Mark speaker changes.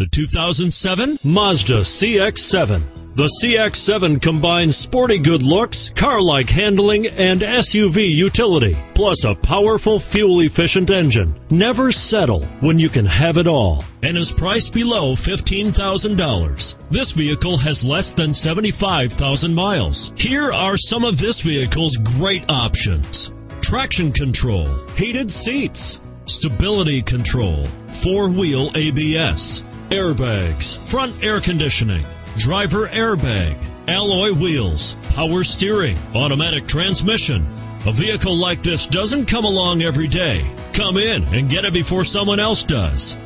Speaker 1: The 2007 Mazda CX-7. The CX-7 combines sporty good looks, car-like handling, and SUV utility, plus a powerful fuel-efficient engine. Never settle when you can have it all, and is priced below $15,000. This vehicle has less than 75,000 miles. Here are some of this vehicle's great options. Traction control, heated seats, stability control, four-wheel ABS, airbags, front air conditioning, driver airbag, alloy wheels, power steering, automatic transmission. A vehicle like this doesn't come along every day. Come in and get it before someone else does.